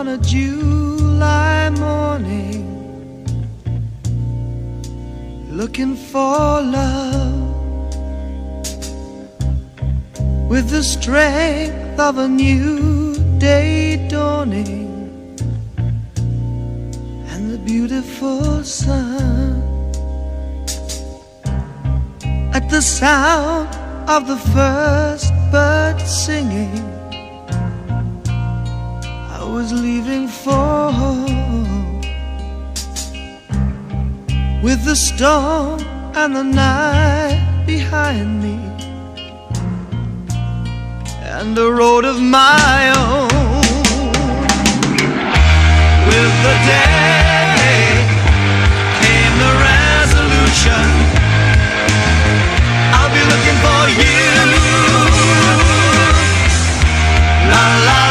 on a July morning, looking for love with the strength of a new day dawning and the beautiful sun. At the sound of the first bird was leaving for With the storm and the night behind me And a road of my own. With the day came the resolution. I'll be looking for you. La la